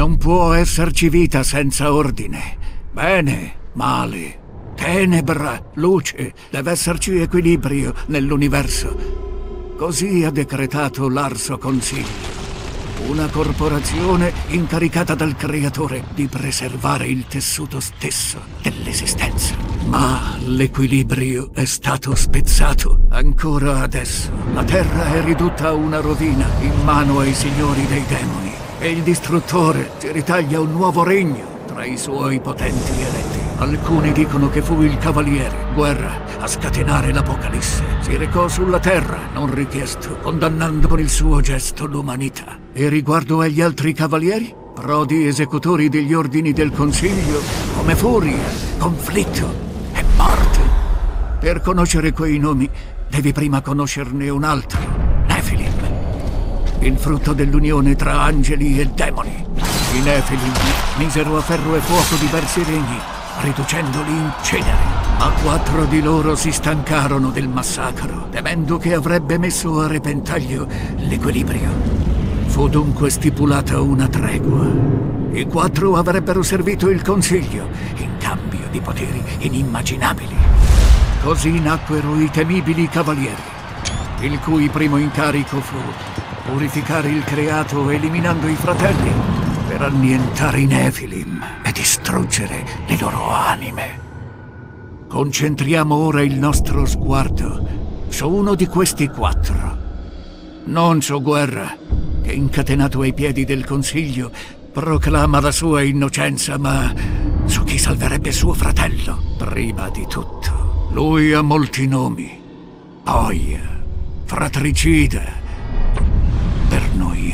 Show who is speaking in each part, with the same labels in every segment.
Speaker 1: Non può esserci vita senza ordine. Bene, male, tenebra, luce. Deve esserci equilibrio nell'universo. Così ha decretato l'Arso Consiglio. Una corporazione incaricata dal Creatore di preservare il tessuto stesso dell'esistenza. Ma l'equilibrio è stato spezzato. Ancora adesso la Terra è ridotta a una rovina in mano ai signori dei demoni. E il distruttore si ritaglia un nuovo regno tra i suoi potenti eletti. Alcuni dicono che fu il Cavaliere, guerra, a scatenare l'Apocalisse. Si recò sulla Terra, non richiesto, condannando con il suo gesto l'umanità. E riguardo agli altri Cavalieri? Prodi esecutori degli ordini del Consiglio, come furia, conflitto e morte. Per conoscere quei nomi, devi prima conoscerne un altro. Il frutto dell'unione tra angeli e demoni. I Nephilim misero a ferro e fuoco diversi regni, riducendoli in cenere. Ma quattro di loro si stancarono del massacro, temendo che avrebbe messo a repentaglio l'equilibrio. Fu dunque stipulata una tregua. I quattro avrebbero servito il Consiglio, in cambio di poteri inimmaginabili. Così nacquero i temibili Cavalieri, il cui primo incarico fu purificare il creato eliminando i fratelli per annientare i Nephilim e distruggere le loro anime. Concentriamo ora il nostro sguardo su uno di questi quattro. Non su Guerra, che incatenato ai piedi del Consiglio proclama la sua innocenza, ma su chi salverebbe suo fratello, prima di tutto. Lui ha molti nomi. Oia, fratricida.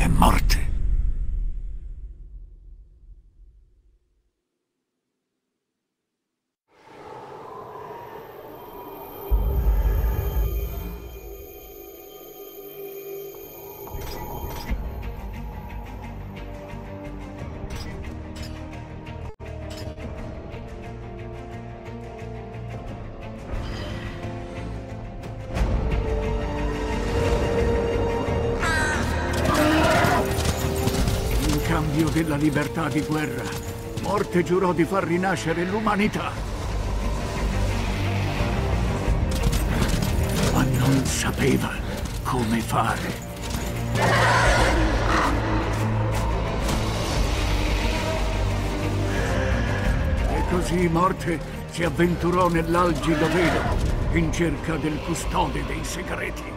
Speaker 1: Per noi di guerra, Morte giurò di far rinascere l'umanità. Ma non sapeva come fare. E così Morte si avventurò nell'algido velo in cerca del custode dei segreti.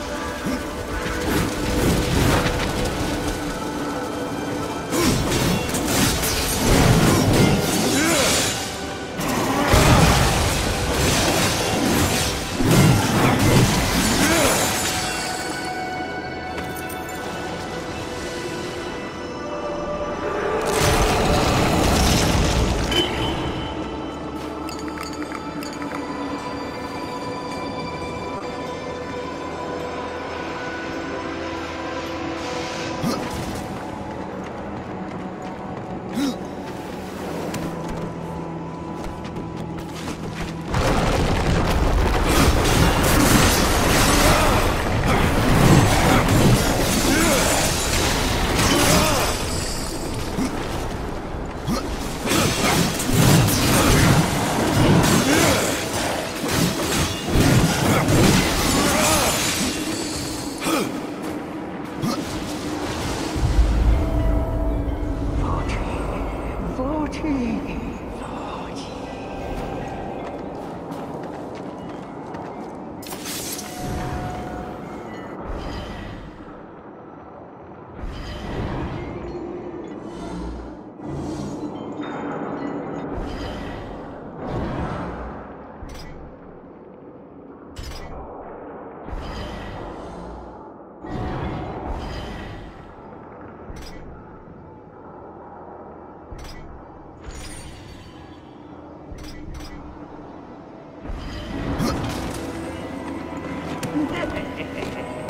Speaker 2: Ha, ha,
Speaker 1: ha, ha, ha.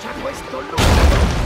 Speaker 1: escuchado esto nunca.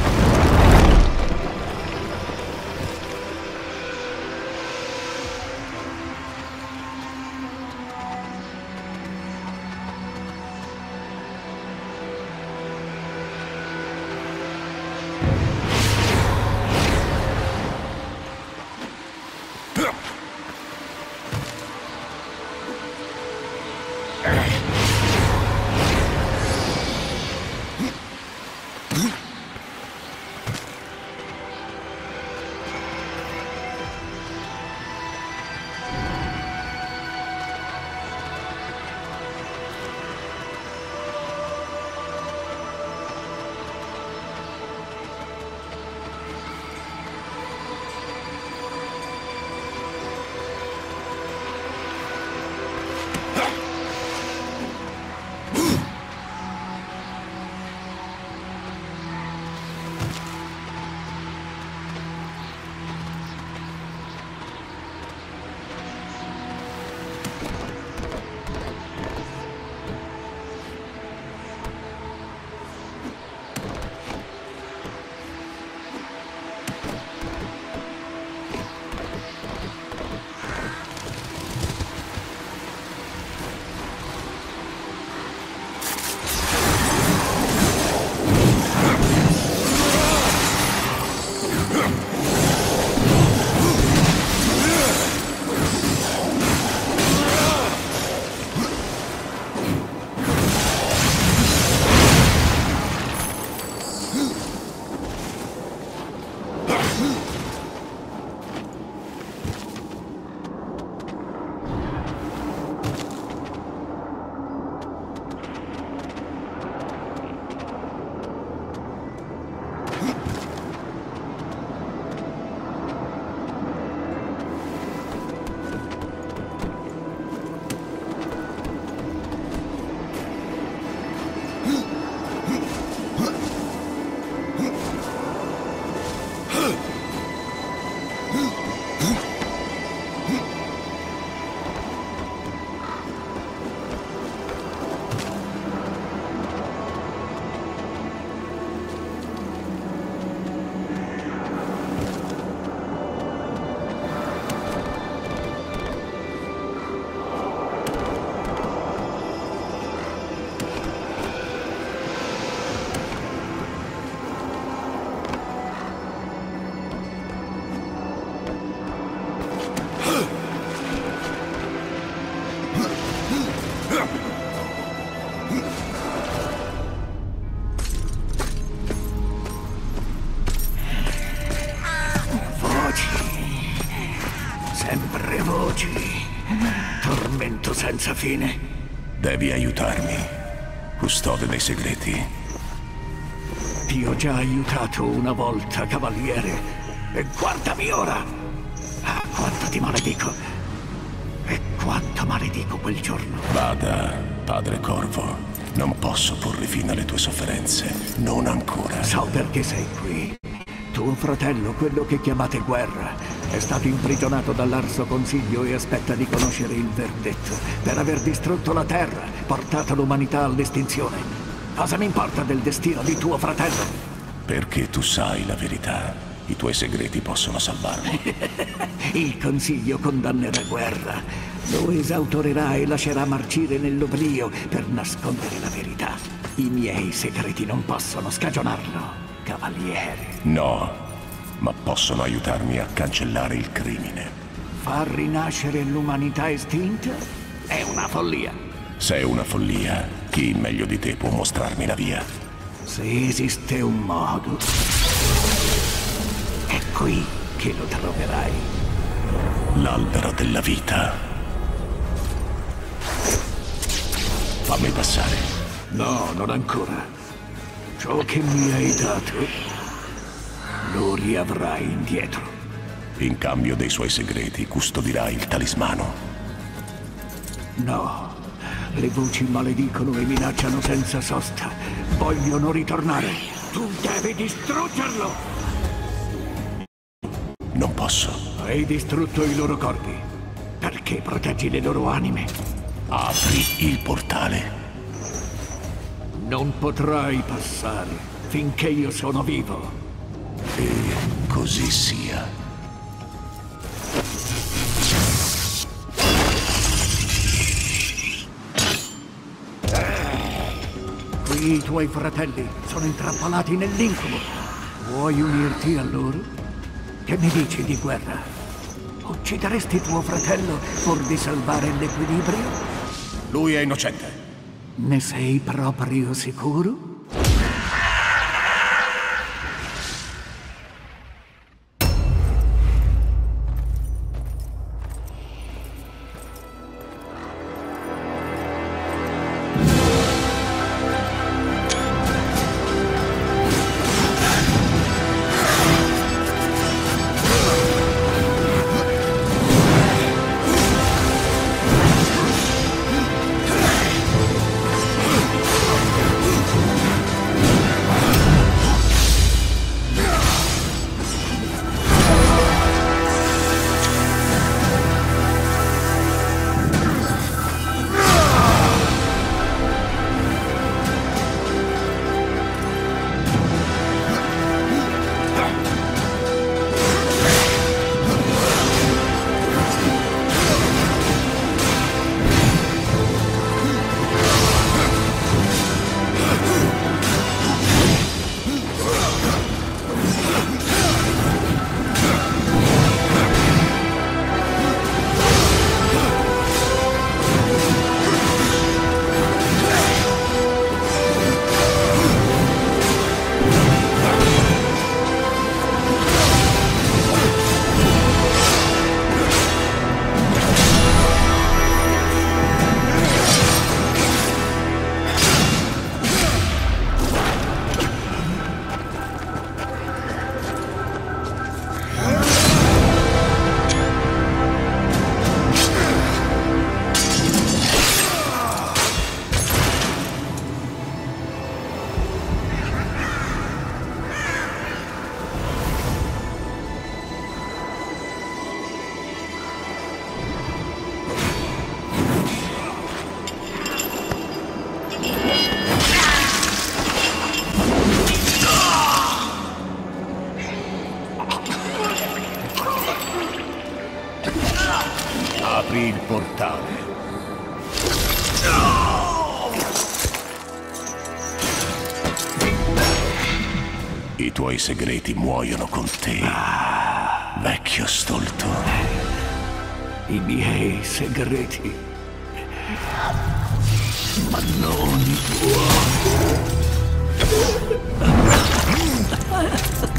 Speaker 1: Fine.
Speaker 2: Devi aiutarmi, custode dei segreti.
Speaker 1: Ti ho già aiutato una volta, cavaliere. E guardami ora! Ah, quanto ti maledico! E quanto maledico quel giorno!
Speaker 2: Vada, padre Corvo. Non posso porre fine alle tue sofferenze. Non ancora.
Speaker 1: So perché sei qui. Tuo fratello, quello che chiamate guerra, è stato imprigionato dall'Arso Consiglio e aspetta di conoscere il verdetto per aver distrutto la Terra, portato l'umanità all'estinzione. Cosa mi importa del destino di tuo fratello?
Speaker 2: Perché tu sai la verità. I tuoi segreti possono salvarmi.
Speaker 1: Il Consiglio condannerà guerra. Lo esautorerà e lascerà marcire nell'oblio per nascondere la verità. I miei segreti non possono scagionarlo, cavaliere.
Speaker 2: No, ma possono aiutarmi a cancellare il crimine.
Speaker 1: Far rinascere l'umanità estinta è una follia.
Speaker 2: Se è una follia, chi meglio di te può mostrarmi la via?
Speaker 1: Se esiste un modo, è qui che lo troverai.
Speaker 2: L'albero della vita. Fammi passare.
Speaker 1: No, non ancora. Ciò che mi hai dato lo riavrai indietro.
Speaker 2: In cambio dei suoi segreti custodirai il talismano.
Speaker 1: No, le voci maledicono e minacciano senza sosta. Vogliono ritornare. Tu devi distruggerlo!
Speaker 2: Non posso.
Speaker 1: Hai distrutto i loro corpi. Perché proteggi le loro anime?
Speaker 2: Apri il portale.
Speaker 1: Non potrai passare finché io sono vivo.
Speaker 2: E così sia.
Speaker 1: Qui i tuoi fratelli sono intrappolati nell'incubo. Vuoi unirti a loro? Che mi dici di guerra? Uccideresti tuo fratello pur di salvare l'equilibrio?
Speaker 2: Lui è innocente.
Speaker 1: Ne sei proprio sicuro?
Speaker 2: Tuoi segreti muoiono con te. Vecchio stolto.
Speaker 1: I miei segreti. Ma non i tuoi.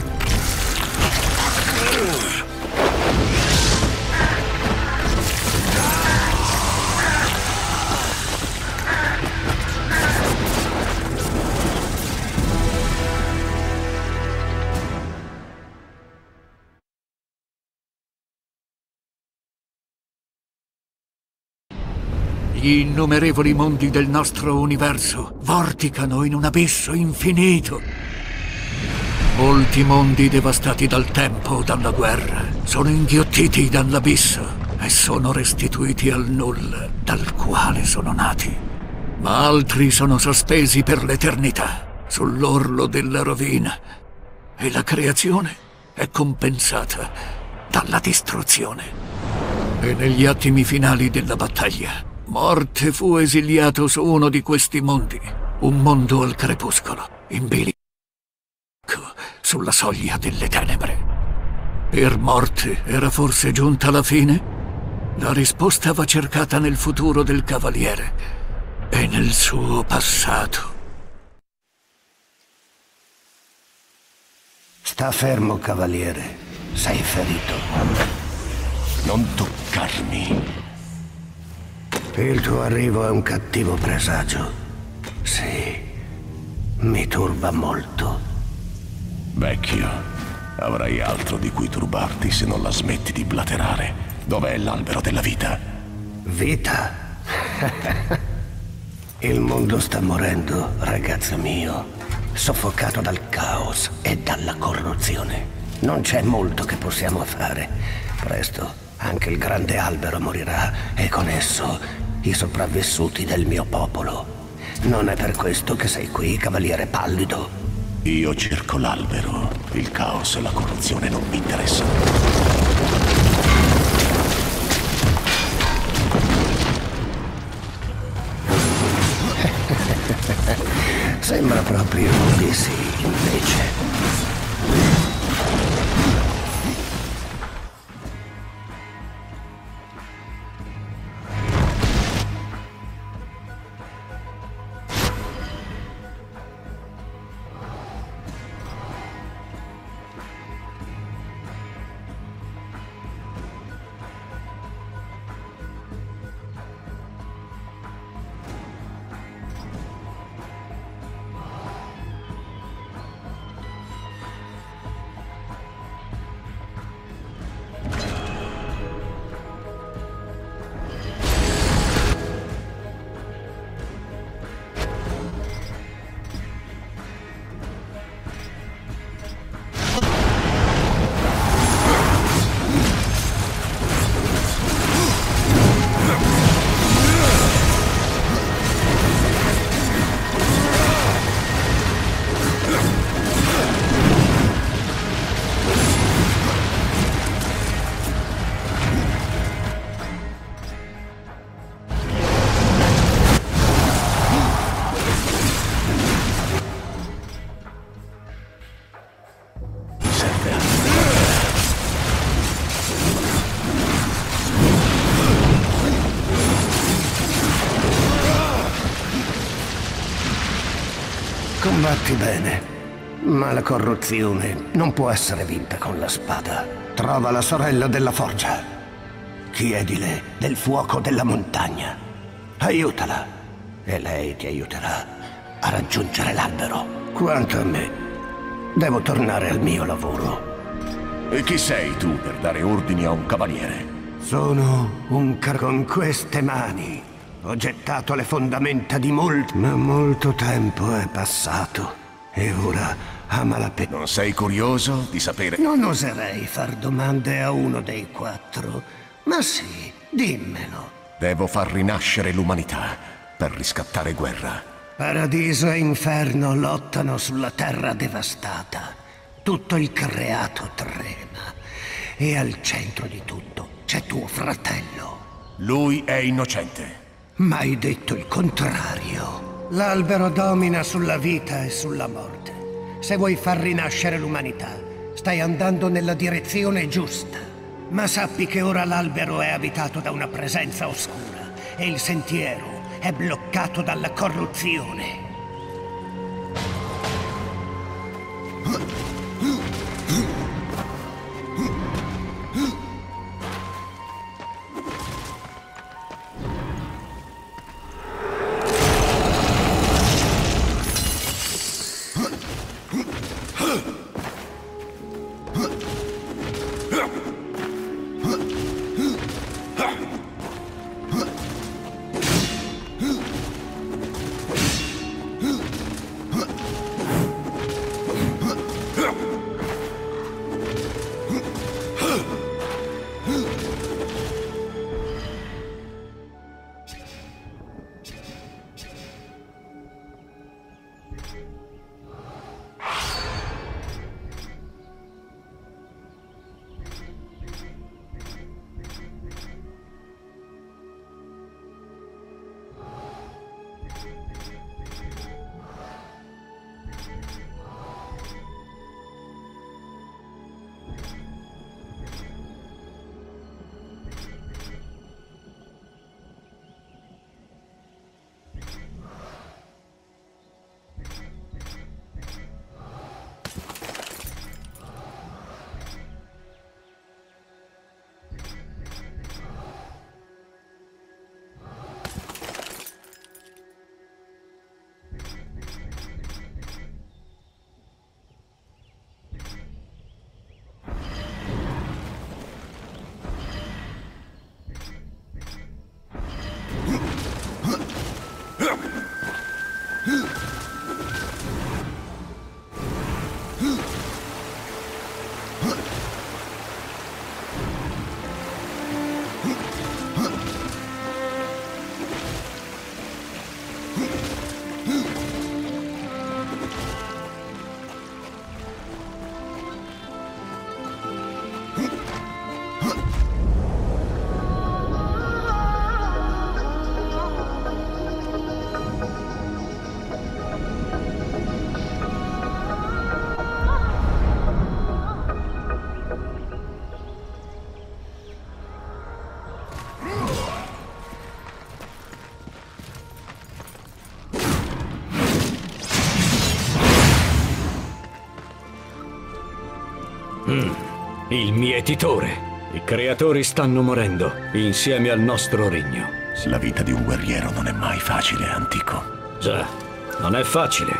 Speaker 1: Gli innumerevoli mondi del nostro universo vorticano in un abisso infinito. Molti mondi devastati dal tempo o dalla guerra sono inghiottiti dall'abisso e sono restituiti al nulla dal quale sono nati. Ma altri sono sospesi per l'eternità sull'orlo della rovina e la creazione è compensata dalla distruzione. E negli attimi finali della battaglia Morte fu esiliato su uno di questi mondi, un mondo al crepuscolo, in bilico, sulla soglia delle tenebre. Per morte era forse giunta la fine? La risposta va cercata nel futuro del cavaliere e nel suo passato.
Speaker 3: Sta fermo, cavaliere. Sei ferito.
Speaker 2: Non toccarmi.
Speaker 3: Il tuo arrivo è un cattivo presagio. Sì, mi turba molto.
Speaker 2: Vecchio, avrai altro di cui turbarti se non la smetti di blaterare. Dov'è l'albero della vita?
Speaker 3: Vita? Il mondo sta morendo, ragazzo mio, soffocato dal caos e dalla corruzione. Non c'è molto che possiamo fare. Presto anche il grande albero morirà e con esso i sopravvissuti del mio popolo. Non è per questo che sei qui, cavaliere pallido.
Speaker 2: Io cerco l'albero. Il caos e la corruzione non mi interessano.
Speaker 3: Sembra proprio di sì, invece. Combatti bene, ma la corruzione non può essere vinta con la spada. Trova la sorella della forgia. Chiedile del fuoco della montagna. Aiutala e lei ti aiuterà a raggiungere l'albero. Quanto a me, devo tornare al mio lavoro.
Speaker 2: E chi sei tu per dare ordini a un cavaliere?
Speaker 3: Sono un car con queste mani. Ho gettato le fondamenta di molto, ma molto tempo è passato. E ora a malapena.
Speaker 2: Non sei curioso di sapere...
Speaker 3: Non oserei far domande a uno dei quattro. Ma sì, dimmelo.
Speaker 2: Devo far rinascere l'umanità per riscattare guerra.
Speaker 3: Paradiso e inferno lottano sulla terra devastata. Tutto il creato trema. E al centro di tutto c'è tuo fratello.
Speaker 2: Lui è innocente.
Speaker 3: Ma hai detto il contrario. L'albero domina sulla vita e sulla morte. Se vuoi far rinascere l'umanità, stai andando nella direzione giusta. Ma sappi che ora l'albero è abitato da una presenza oscura e il sentiero è bloccato dalla corruzione.
Speaker 4: Mietitore, i creatori stanno morendo insieme al nostro regno.
Speaker 2: La vita di un guerriero non è mai facile, antico.
Speaker 4: Già, non è facile,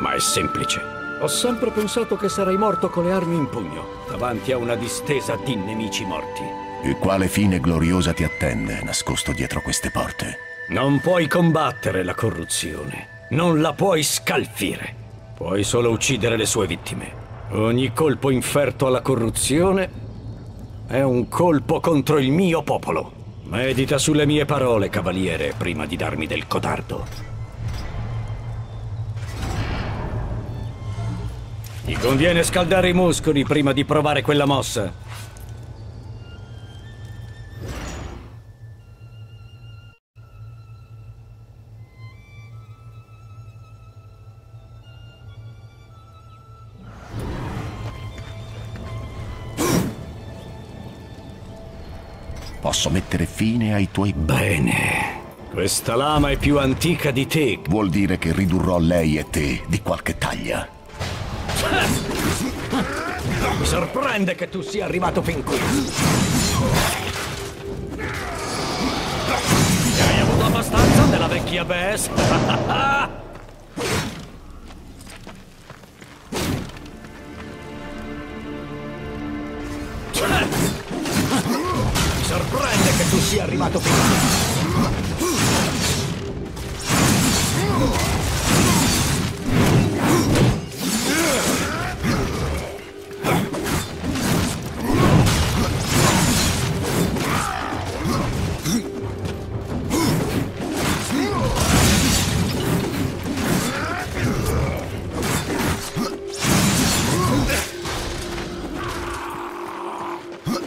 Speaker 4: ma è semplice. Ho sempre pensato che sarei morto con le armi in pugno, davanti a una distesa di nemici morti.
Speaker 2: E quale fine gloriosa ti attende, nascosto dietro queste porte?
Speaker 4: Non puoi combattere la corruzione, non la puoi scalfire. Puoi solo uccidere le sue vittime. Ogni colpo inferto alla corruzione è un colpo contro il mio popolo. Medita sulle mie parole, cavaliere, prima di darmi del codardo. Mi conviene scaldare i muscoli prima di provare quella mossa.
Speaker 2: Mettere fine ai tuoi...
Speaker 4: Bene. Questa lama è più antica di te.
Speaker 2: Vuol dire che ridurrò lei e te di qualche taglia.
Speaker 4: Mi sorprende che tu sia arrivato fin qui. Hai avuto abbastanza della vecchia Bess? sia arrivato qui.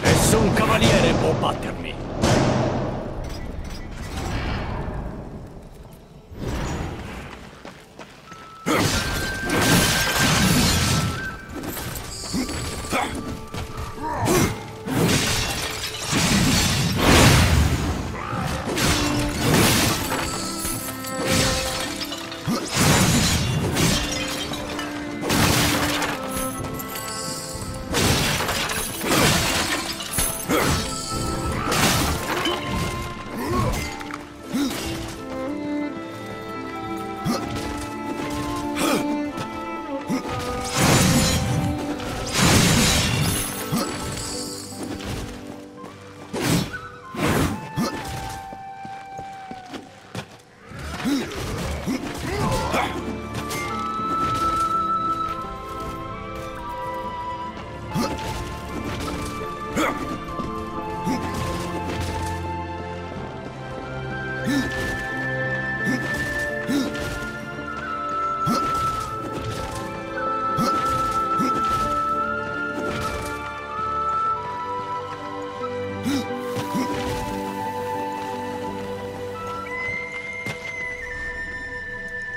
Speaker 4: Nessun cavaliere può battermi.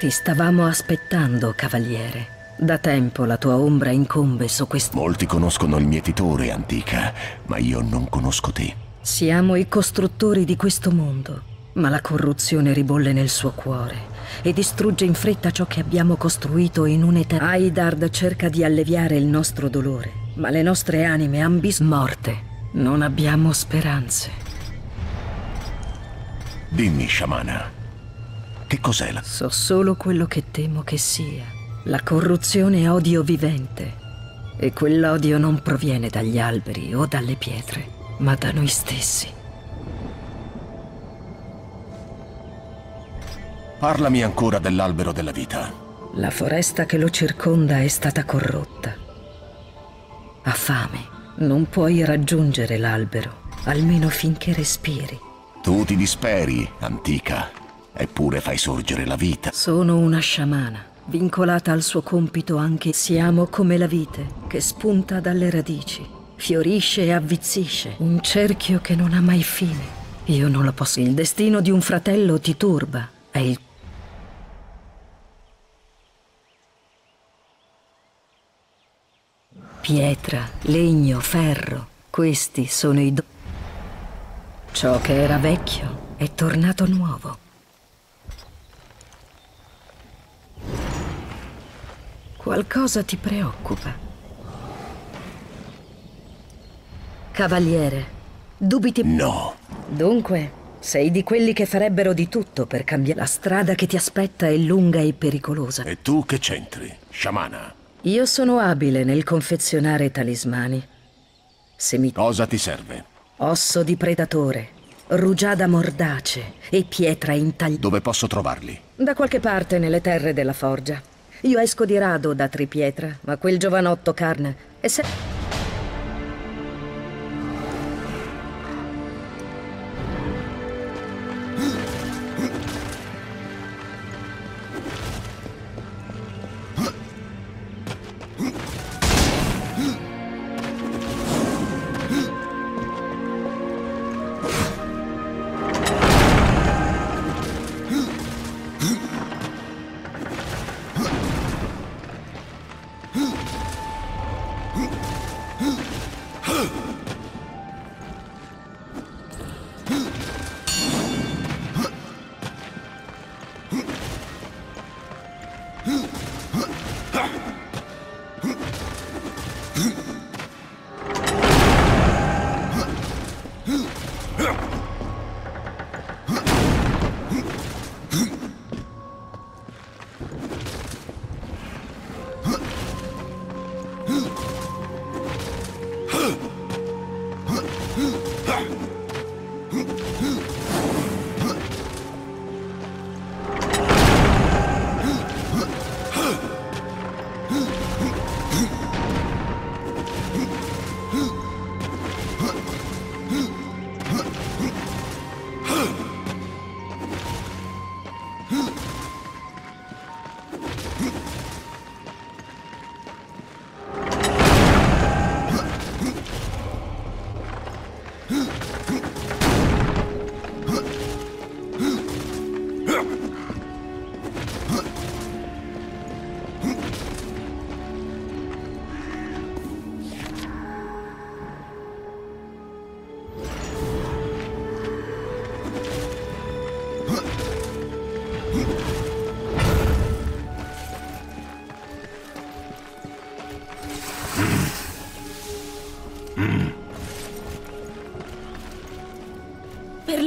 Speaker 5: Ti stavamo aspettando, cavaliere. Da tempo la tua ombra incombe su questo...
Speaker 2: Molti conoscono il mietitore, antica, ma io non conosco te.
Speaker 5: Siamo i costruttori di questo mondo, ma la corruzione ribolle nel suo cuore e distrugge in fretta ciò che abbiamo costruito in un'età. Aidard cerca di alleviare il nostro dolore, ma le nostre anime ambis morte. Non abbiamo speranze.
Speaker 2: Dimmi, sciamana, che cos'è la...
Speaker 5: So solo quello che temo che sia. La corruzione è odio vivente. E quell'odio non proviene dagli alberi o dalle pietre, ma da noi stessi.
Speaker 2: Parlami ancora dell'albero della vita.
Speaker 5: La foresta che lo circonda è stata corrotta. Ha fame. Non puoi raggiungere l'albero, almeno finché respiri.
Speaker 2: Tu ti disperi, antica, eppure fai sorgere la vita.
Speaker 5: Sono una sciamana, vincolata al suo compito anche siamo come la vite, che spunta dalle radici, fiorisce e avvizzisce, un cerchio che non ha mai fine. Io non lo posso. Il destino di un fratello ti turba, è il Pietra, legno, ferro, questi sono i do... Ciò che era vecchio è tornato nuovo. Qualcosa ti preoccupa. Cavaliere, dubiti...
Speaker 2: No.
Speaker 5: Dunque, sei di quelli che farebbero di tutto per cambiare... La strada che ti aspetta è lunga e pericolosa.
Speaker 2: E tu che c'entri? Sciamana?
Speaker 5: Io sono abile nel confezionare talismani. Se mi...
Speaker 2: Cosa ti serve?
Speaker 5: Osso di predatore, rugiada mordace e pietra intagliata.
Speaker 2: Dove posso trovarli?
Speaker 5: Da qualche parte nelle terre della forgia. Io esco di rado da Tripietra, ma quel giovanotto carne è se...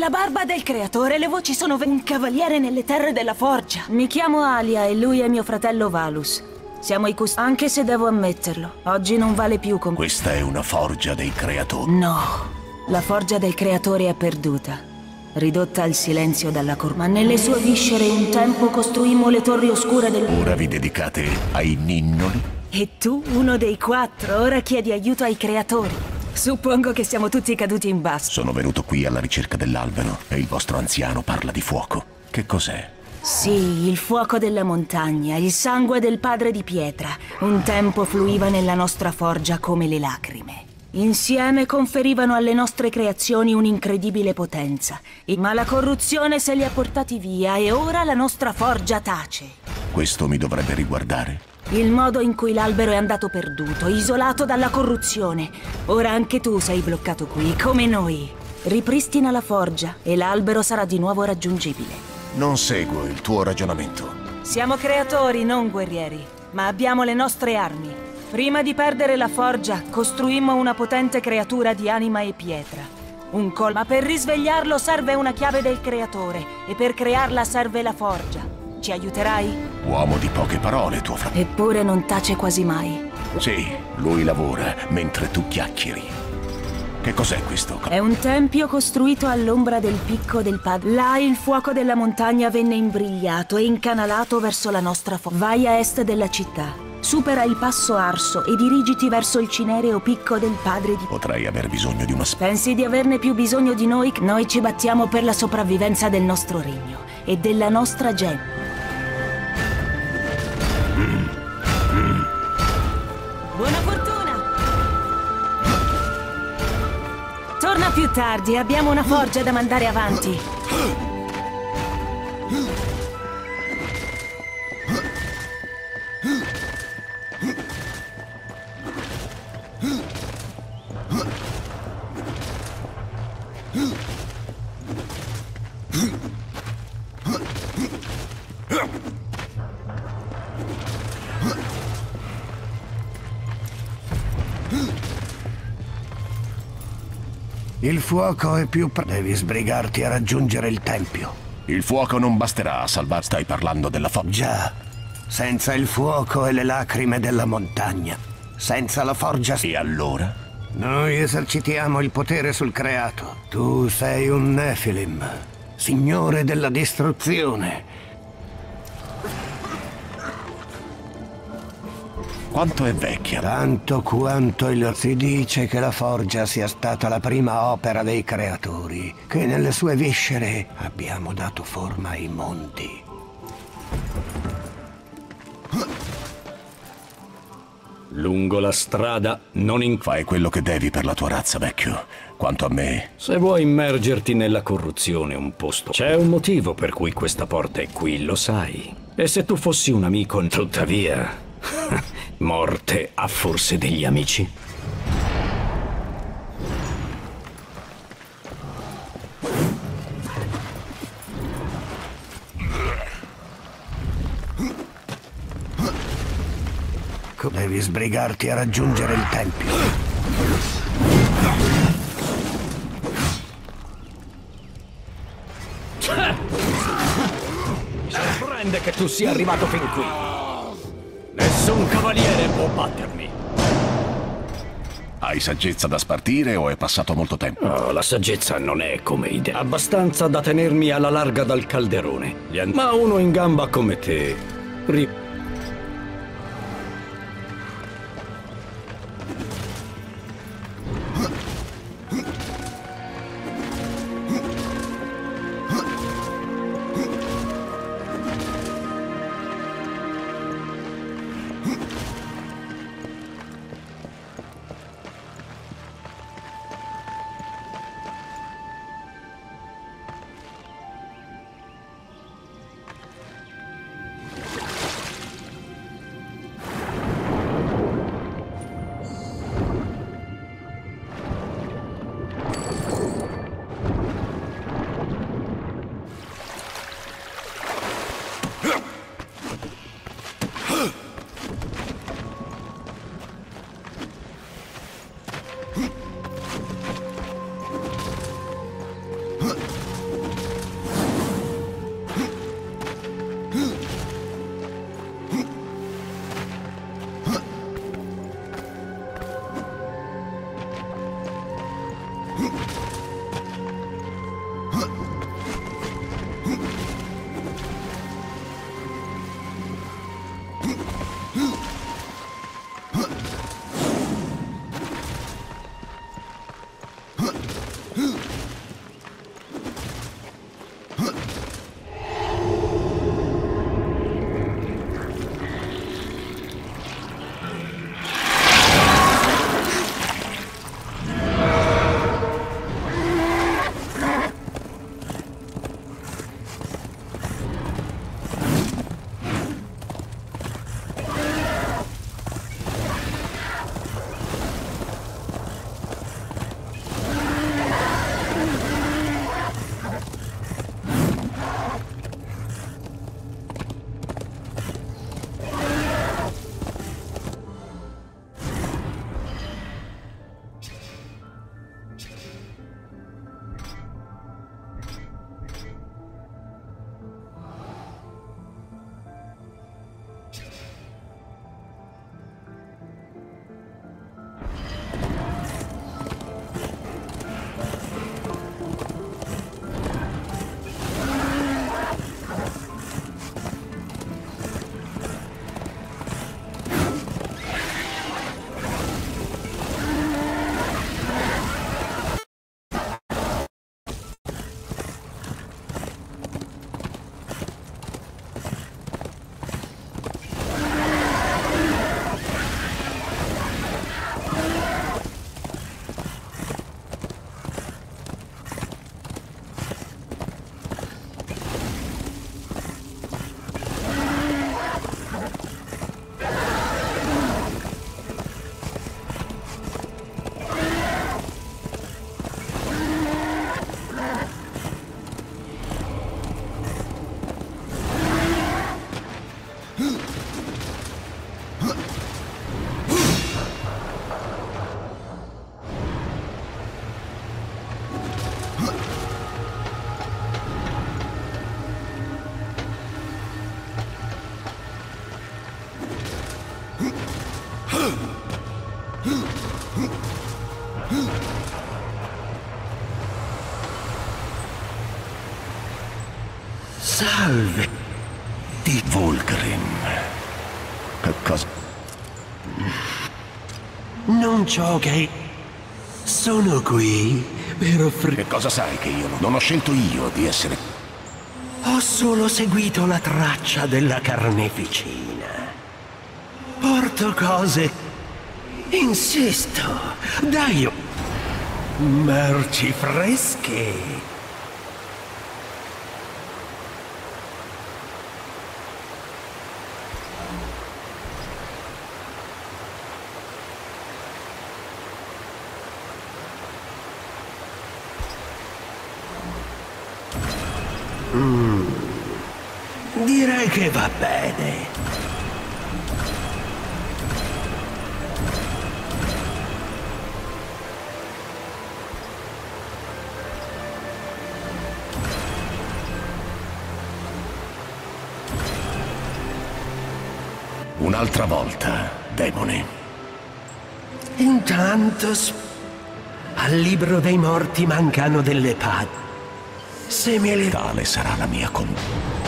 Speaker 6: la barba del creatore le voci sono un cavaliere nelle terre della forgia. Mi chiamo Alia e lui è mio fratello Valus. Siamo i custodi, anche se devo ammetterlo. Oggi non vale più come...
Speaker 2: Questa è una forgia dei creatori.
Speaker 6: No, la forgia del creatore è perduta. Ridotta al silenzio dalla cor... Ma nelle sue viscere un tempo costruimmo le torri oscure del...
Speaker 2: Ora vi dedicate ai ninnoli?
Speaker 6: E tu, uno dei quattro, ora chiedi aiuto ai creatori. Suppongo che siamo tutti caduti in basso.
Speaker 2: Sono venuto qui alla ricerca dell'albero e il vostro anziano parla di fuoco. Che cos'è?
Speaker 6: Sì, il fuoco della montagna, il sangue del padre di pietra. Un tempo fluiva nella nostra forgia come le lacrime. Insieme conferivano alle nostre creazioni un'incredibile potenza. Ma la corruzione se li ha portati via e ora la nostra forgia tace.
Speaker 2: Questo mi dovrebbe riguardare?
Speaker 6: Il modo in cui l'albero è andato perduto, isolato dalla corruzione. Ora anche tu sei bloccato qui, come noi. Ripristina la forgia e l'albero sarà di nuovo raggiungibile.
Speaker 2: Non seguo il tuo ragionamento.
Speaker 6: Siamo creatori, non guerrieri, ma abbiamo le nostre armi. Prima di perdere la forgia, costruimmo una potente creatura di anima e pietra. Un col... Ma per risvegliarlo serve una chiave del creatore e per crearla serve la forgia. Ci aiuterai?
Speaker 2: Uomo di poche parole, tuo fratello.
Speaker 6: Eppure non tace quasi mai.
Speaker 2: Sì, lui lavora mentre tu chiacchieri. Che cos'è questo?
Speaker 6: È un tempio costruito all'ombra del picco del padre. Là il fuoco della montagna venne imbrigliato e incanalato verso la nostra forza. Vai a est della città. Supera il passo arso e dirigiti verso il cinereo picco del padre di...
Speaker 2: Potrei aver bisogno di una...
Speaker 6: Pensi di averne più bisogno di noi? Noi ci battiamo per la sopravvivenza del nostro regno e della nostra gente. Più tardi, abbiamo una forgia da mandare avanti.
Speaker 3: fuoco è più... Devi sbrigarti a raggiungere il tempio.
Speaker 2: Il fuoco non basterà a salvare. Stai parlando della forgia.
Speaker 3: Già, senza il fuoco e le lacrime della montagna. Senza la forgia...
Speaker 2: E allora?
Speaker 3: Noi esercitiamo il potere sul creato. Tu sei un Nephilim, signore della distruzione.
Speaker 2: Quanto è vecchia?
Speaker 3: Tanto quanto il... Si dice che la forgia sia stata la prima opera dei creatori, che nelle sue viscere abbiamo dato forma ai mondi.
Speaker 4: Lungo la strada non in...
Speaker 2: Fai quello che devi per la tua razza, vecchio. Quanto a me...
Speaker 4: Se vuoi immergerti nella corruzione un posto, c'è un motivo per cui questa porta è qui, lo sai. E se tu fossi un amico, tuttavia... Morte ha forse degli amici?
Speaker 3: Devi sbrigarti a raggiungere il tempio.
Speaker 4: Mi sorprende che tu sia arrivato fin qui. Nessun cavaliere può battermi.
Speaker 2: Hai saggezza da spartire o è passato molto tempo?
Speaker 4: Oh, la saggezza non è come idea. Abbastanza da tenermi alla larga dal calderone. Ma uno in gamba come te... Ri-
Speaker 7: Salve.
Speaker 2: Di Vulgrim. Che cosa?
Speaker 7: Non giochi. Sono qui per offrire...
Speaker 2: Che cosa sai che io non- non ho scelto io di essere...
Speaker 7: Ho solo seguito la traccia della carneficina. Porto cose. Insisto. Dai. Merci fresche. Mm. Direi che va bene.
Speaker 2: Un'altra volta, demone.
Speaker 7: Intanto al libro dei morti mancano delle pagine.
Speaker 2: Tale sarà la mia condanna.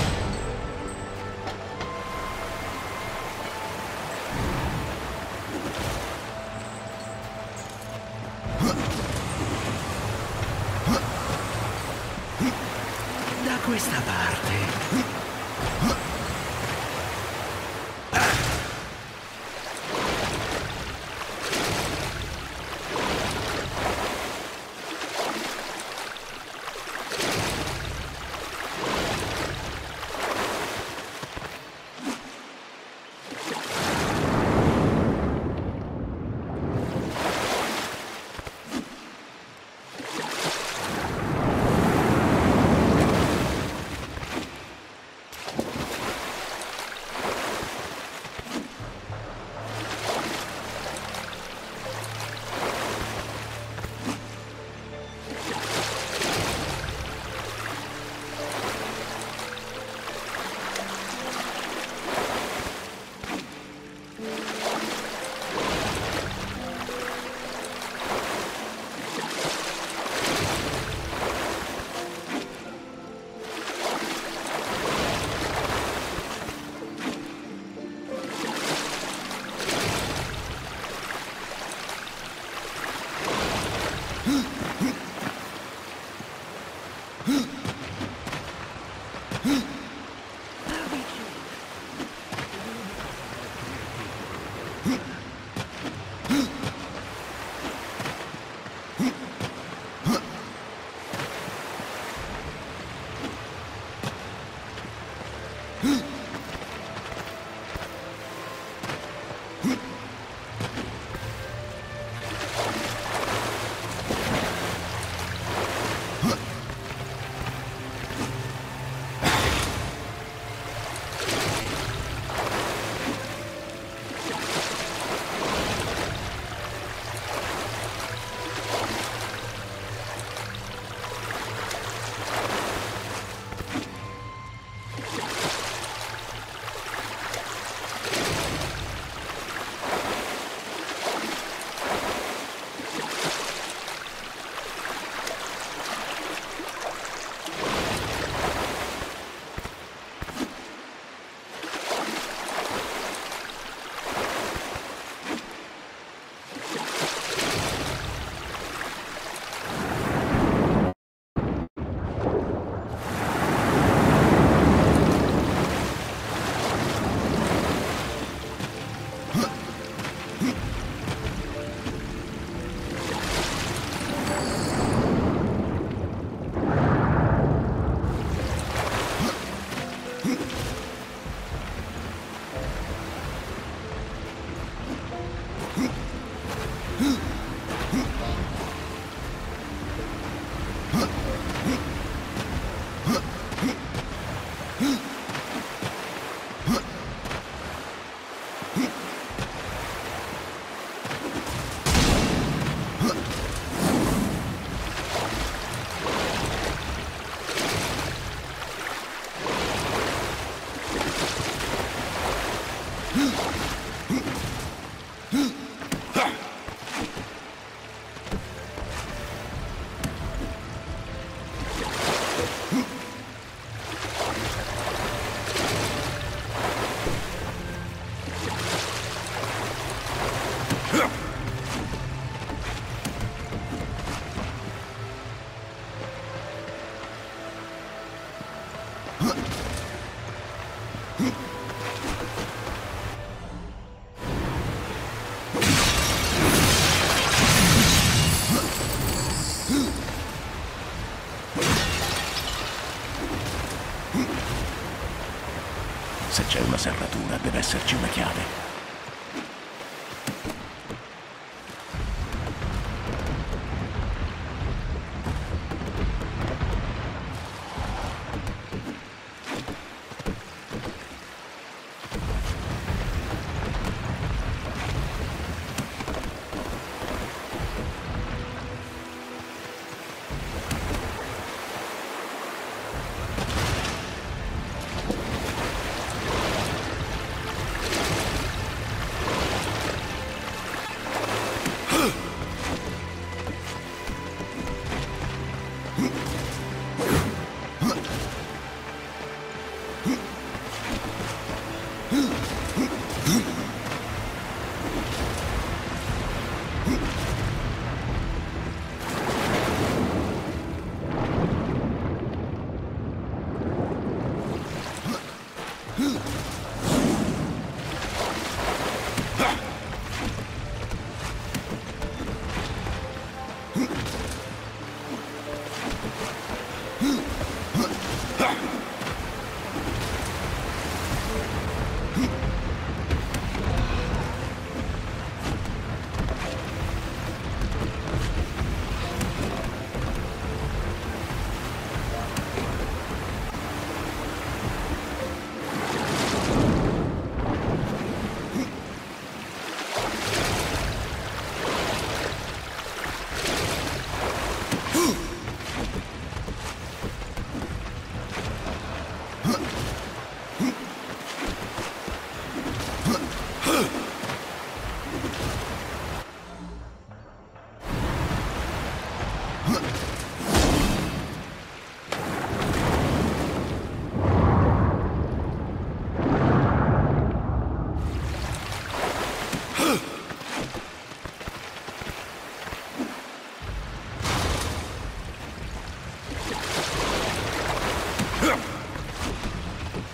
Speaker 2: Deve esserci una chiave.